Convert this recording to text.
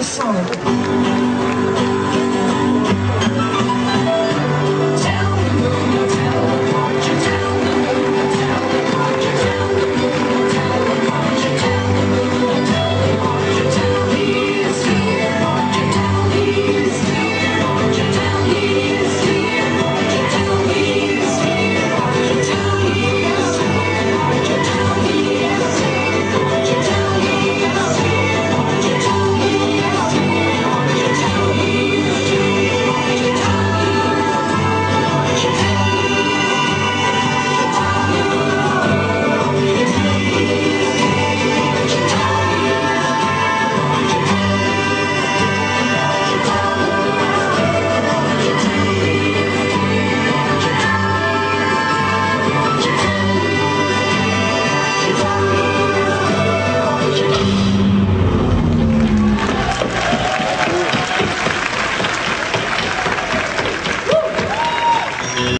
This song.